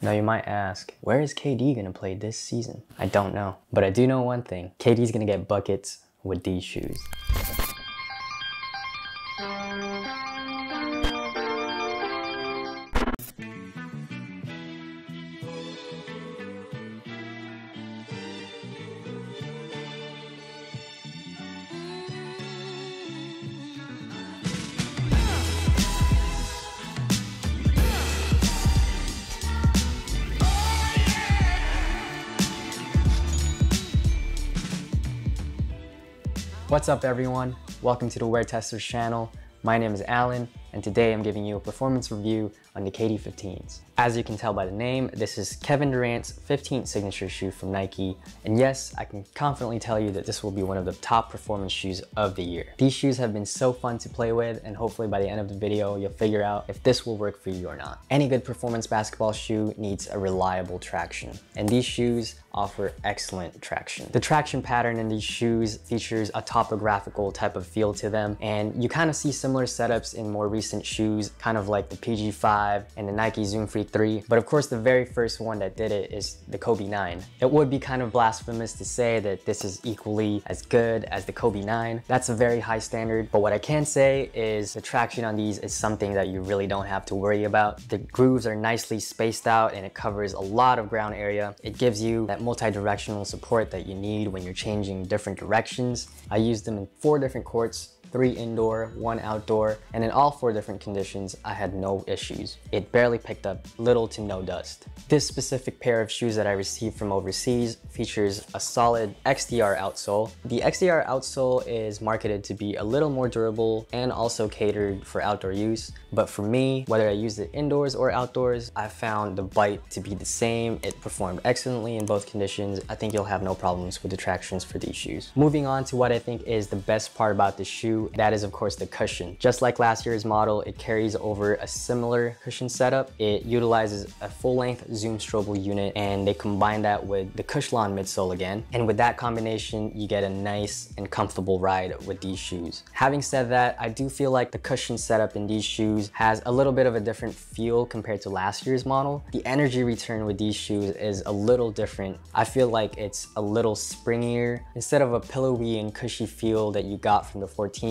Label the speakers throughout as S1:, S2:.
S1: Now you might ask, where is KD gonna play this season? I don't know, but I do know one thing. KD's gonna get buckets with these shoes. What's up everyone? Welcome to the WearTesters channel. My name is Allen and today I'm giving you a performance review on the KD15s. As you can tell by the name, this is Kevin Durant's 15th signature shoe from Nike, and yes, I can confidently tell you that this will be one of the top performance shoes of the year. These shoes have been so fun to play with, and hopefully by the end of the video, you'll figure out if this will work for you or not. Any good performance basketball shoe needs a reliable traction, and these shoes offer excellent traction. The traction pattern in these shoes features a topographical type of feel to them, and you kind of see similar setups in more recent shoes, kind of like the PG5 and the Nike Zoom Freak 3. But of course, the very first one that did it is the Kobe 9. It would be kind of blasphemous to say that this is equally as good as the Kobe 9. That's a very high standard, but what I can say is the traction on these is something that you really don't have to worry about. The grooves are nicely spaced out and it covers a lot of ground area. It gives you that multi-directional support that you need when you're changing different directions. I used them in four different courts three indoor, one outdoor, and in all four different conditions, I had no issues. It barely picked up little to no dust. This specific pair of shoes that I received from overseas features a solid XDR outsole. The XDR outsole is marketed to be a little more durable and also catered for outdoor use, but for me, whether I use it indoors or outdoors, I found the bite to be the same. It performed excellently in both conditions. I think you'll have no problems with the tractions for these shoes. Moving on to what I think is the best part about the shoe that is of course the cushion. Just like last year's model, it carries over a similar cushion setup. It utilizes a full-length Zoom Strobel unit and they combine that with the Cushlon midsole again. And with that combination, you get a nice and comfortable ride with these shoes. Having said that, I do feel like the cushion setup in these shoes has a little bit of a different feel compared to last year's model. The energy return with these shoes is a little different. I feel like it's a little springier. Instead of a pillowy and cushy feel that you got from the 14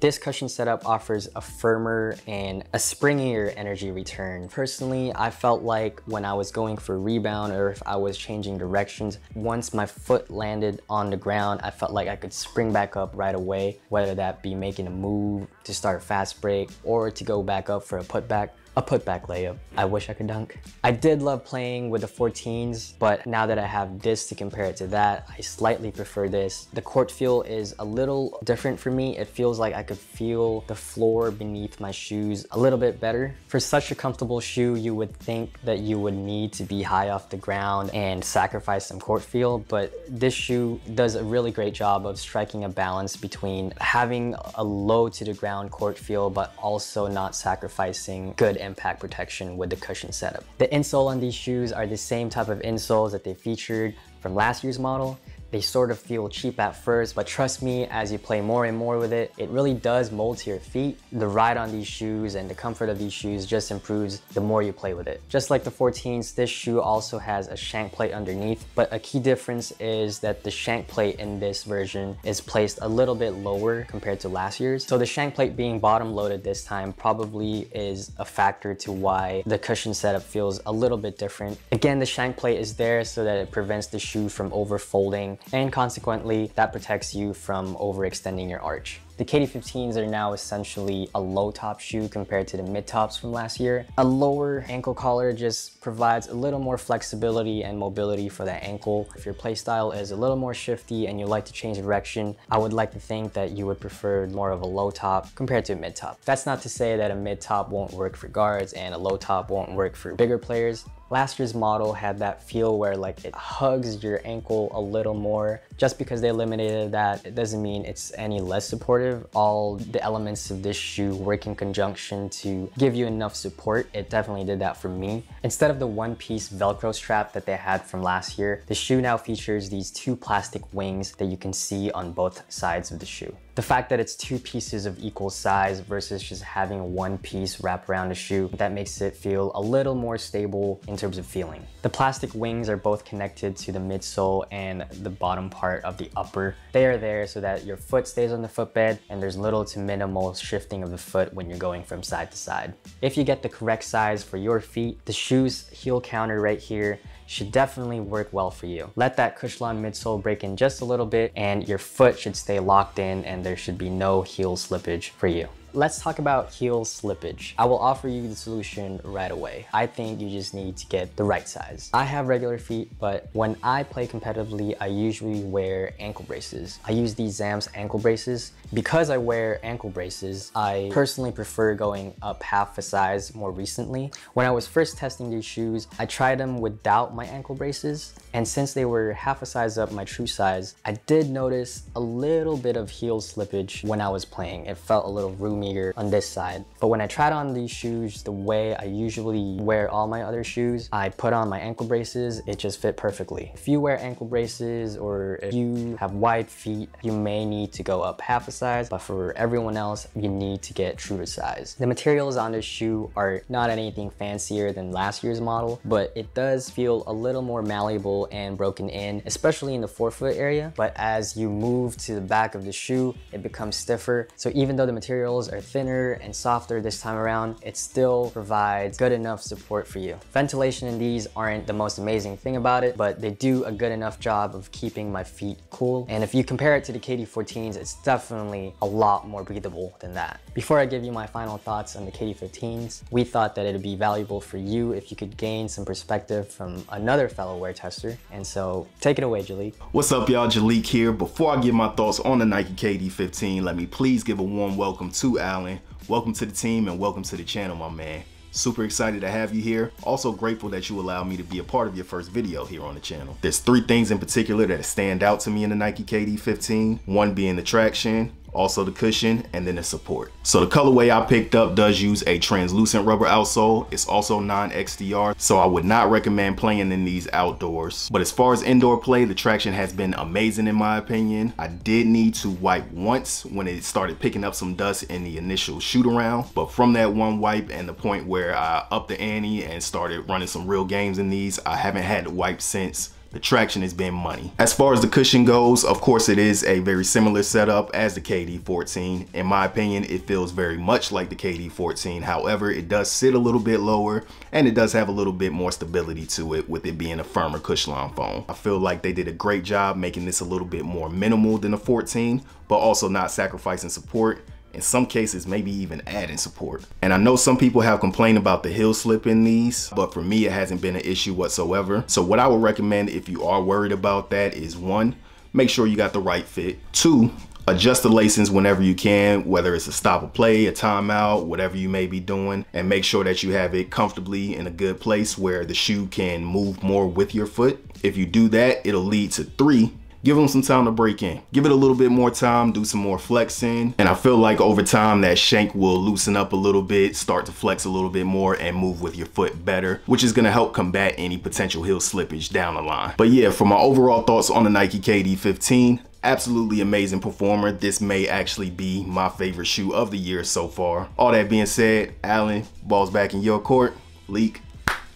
S1: this cushion setup offers a firmer and a springier energy return. Personally, I felt like when I was going for rebound or if I was changing directions, once my foot landed on the ground, I felt like I could spring back up right away, whether that be making a move to start a fast break or to go back up for a putback a putback layup. I wish I could dunk. I did love playing with the 14s, but now that I have this to compare it to that, I slightly prefer this. The court feel is a little different for me. It feels like I could feel the floor beneath my shoes a little bit better. For such a comfortable shoe, you would think that you would need to be high off the ground and sacrifice some court feel, but this shoe does a really great job of striking a balance between having a low to the ground court feel, but also not sacrificing good impact protection with the cushion setup. The insole on these shoes are the same type of insoles that they featured from last year's model. They sort of feel cheap at first, but trust me, as you play more and more with it, it really does mold to your feet. The ride on these shoes and the comfort of these shoes just improves the more you play with it. Just like the 14s, this shoe also has a shank plate underneath, but a key difference is that the shank plate in this version is placed a little bit lower compared to last year's. So the shank plate being bottom loaded this time probably is a factor to why the cushion setup feels a little bit different. Again, the shank plate is there so that it prevents the shoe from overfolding and consequently that protects you from overextending your arch. The KD15s are now essentially a low top shoe compared to the mid tops from last year. A lower ankle collar just provides a little more flexibility and mobility for that ankle. If your playstyle is a little more shifty and you like to change direction, I would like to think that you would prefer more of a low top compared to a mid top. That's not to say that a mid top won't work for guards and a low top won't work for bigger players. Last year's model had that feel where like it hugs your ankle a little more. Just because they eliminated that, it doesn't mean it's any less supportive. All the elements of this shoe work in conjunction to give you enough support. It definitely did that for me. Instead of the one piece Velcro strap that they had from last year, the shoe now features these two plastic wings that you can see on both sides of the shoe. The fact that it's two pieces of equal size versus just having one piece wrapped around the shoe, that makes it feel a little more stable in terms of feeling. The plastic wings are both connected to the midsole and the bottom part of the upper. They are there so that your foot stays on the footbed and there's little to minimal shifting of the foot when you're going from side to side. If you get the correct size for your feet, the shoe's heel counter right here should definitely work well for you. Let that Cushlon midsole break in just a little bit and your foot should stay locked in and there should be no heel slippage for you. Let's talk about heel slippage. I will offer you the solution right away. I think you just need to get the right size. I have regular feet, but when I play competitively, I usually wear ankle braces. I use these Zamst ankle braces. Because I wear ankle braces, I personally prefer going up half a size more recently. When I was first testing these shoes, I tried them without my ankle braces. And since they were half a size up my true size, I did notice a little bit of heel slippage when I was playing. It felt a little roomy on this side. But when I tried on these shoes the way I usually wear all my other shoes, I put on my ankle braces, it just fit perfectly. If you wear ankle braces or if you have wide feet, you may need to go up half a size, but for everyone else, you need to get true to size. The materials on this shoe are not anything fancier than last year's model, but it does feel a little more malleable and broken in, especially in the forefoot area. But as you move to the back of the shoe, it becomes stiffer. So even though the materials are thinner and softer this time around, it still provides good enough support for you. Ventilation in these aren't the most amazing thing about it, but they do a good enough job of keeping my feet cool. And if you compare it to the KD14s, it's definitely a lot more breathable than that. Before I give you my final thoughts on the KD15s, we thought that it'd be valuable for you if you could gain some perspective from another fellow wear tester. And so take it away, Jalik.
S2: What's up, y'all? Jalik here. Before I give my thoughts on the Nike KD15, let me please give a warm welcome to Allen. Welcome to the team and welcome to the channel, my man. Super excited to have you here. Also grateful that you allowed me to be a part of your first video here on the channel. There's three things in particular that stand out to me in the Nike KD15. One being the traction, also the cushion, and then the support. So the colorway I picked up does use a translucent rubber outsole. It's also non-XDR, so I would not recommend playing in these outdoors. But as far as indoor play, the traction has been amazing in my opinion. I did need to wipe once when it started picking up some dust in the initial shoot around, but from that one wipe and the point where I upped the ante and started running some real games in these, I haven't had to wipe since the traction has been money. As far as the cushion goes, of course it is a very similar setup as the KD14. In my opinion, it feels very much like the KD14. However, it does sit a little bit lower and it does have a little bit more stability to it with it being a firmer Cushlon foam. I feel like they did a great job making this a little bit more minimal than the 14, but also not sacrificing support in some cases maybe even adding support. And I know some people have complained about the heel slip in these, but for me it hasn't been an issue whatsoever. So what I would recommend if you are worried about that is one, make sure you got the right fit. Two, adjust the lacings whenever you can, whether it's a stop of play, a timeout, whatever you may be doing, and make sure that you have it comfortably in a good place where the shoe can move more with your foot. If you do that, it'll lead to three, give them some time to break in. Give it a little bit more time, do some more flexing. And I feel like over time that shank will loosen up a little bit, start to flex a little bit more and move with your foot better, which is gonna help combat any potential heel slippage down the line. But yeah, for my overall thoughts on the Nike KD15, absolutely amazing performer. This may actually be my favorite shoe of the year so far. All that being said, Allen, ball's back in your court. Leak,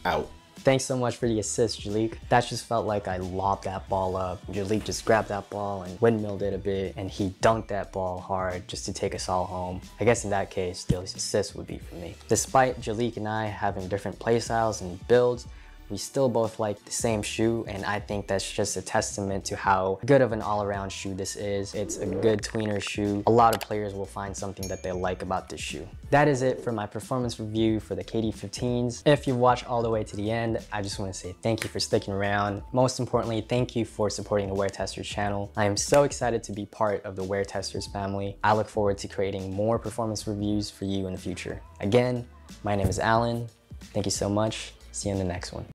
S2: out.
S1: Thanks so much for the assist, Jalik. That just felt like I lobbed that ball up. Jalik just grabbed that ball and windmilled it a bit, and he dunked that ball hard just to take us all home. I guess in that case, the assist would be for me. Despite Jalik and I having different playstyles and builds, we still both like the same shoe and I think that's just a testament to how good of an all-around shoe this is. It's a good tweener shoe. A lot of players will find something that they like about this shoe. That is it for my performance review for the KD15s. If you've watched all the way to the end, I just want to say thank you for sticking around. Most importantly, thank you for supporting the WearTesters channel. I am so excited to be part of the WearTesters family. I look forward to creating more performance reviews for you in the future. Again, my name is Allen. Thank you so much. See you in the next one.